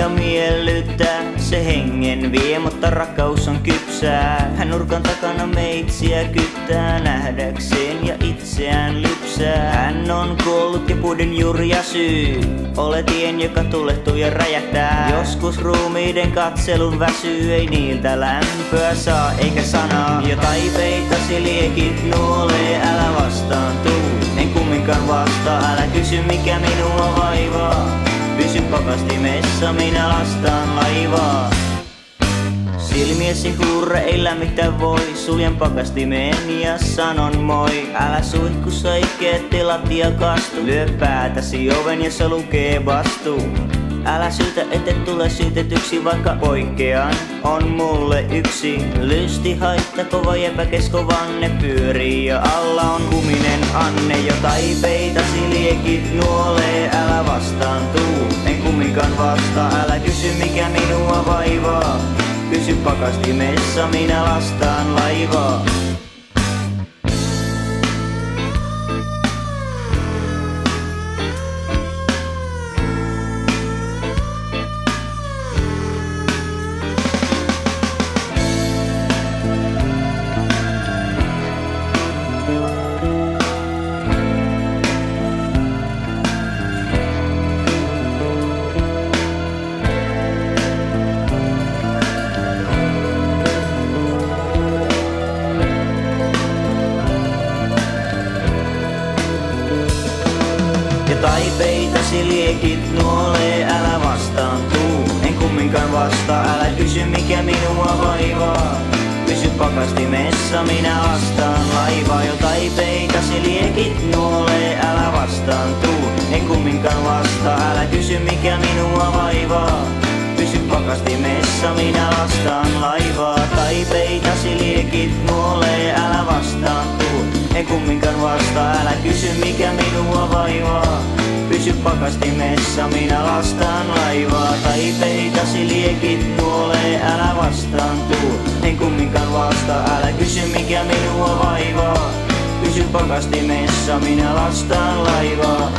ja miellyttää. Se hengen vie, mutta rakkaus on kypsää. Hän nurkan takana meitsiä kyttää nähdäkseen ja itseään lypsää. Hän on kuollut ja puiden ja syy. Ole tien, joka tulehtuu ja räjähtää. Joskus ruumiiden katselun väsyy, ei niiltä lämpöä saa eikä sanaa. Ja taipeitasi liekit nuolee, älä vastaan tuu. En kumminkaan vastaa, älä kysy mikä minua vaivaa. Pysy pakastimessa, minä lastaan laivaa. Silmiesi hurre ei lämmitä voi, suljen pakastimeen ja sanon moi. Älä suihku saikeetti lattia kastu, lyö päätäsi oven jossa lukee vastuu. Älä syytä, ette tule syytetyksi, vaikka poikkean on mulle yksi. Lysti haitta, kova epäkesko vanne pyörii. Ja alla on kuminen Anne Jo taipeitasi liekit nuolee, älä vastaan tuu En kumminkaan vasta, älä kysy mikä minua vaivaa. Kysy pakastimessa, minä lastaan laivaa taipeitasi liekit nuolee, älä vastaan tuu. En kumminkaan vastaa, älä kysy mikä minua vaivaa. Pysy pakastimessa, minä vastaan laivaa. Jo taipeitasi liekit nuolee, älä vastaan tuu. En kumminkaan vastaa, älä kysy mikä minua vaivaa. Pysy pakastimessa, minä vastaan laivaa. Taipeitasi liekit nuolee, älä vastaan tuu. En kumminkaan vastaa, älä kysy mikä minua vaivaa. Pysy pakastimessa, minä lastaan laivaa. Tai peitasi liekit nuolee, älä vastaan tuu. En kumminkaan vasta, älä kysy mikä minua vaivaa. Pysy pakastimessa, minä lastaan laivaa.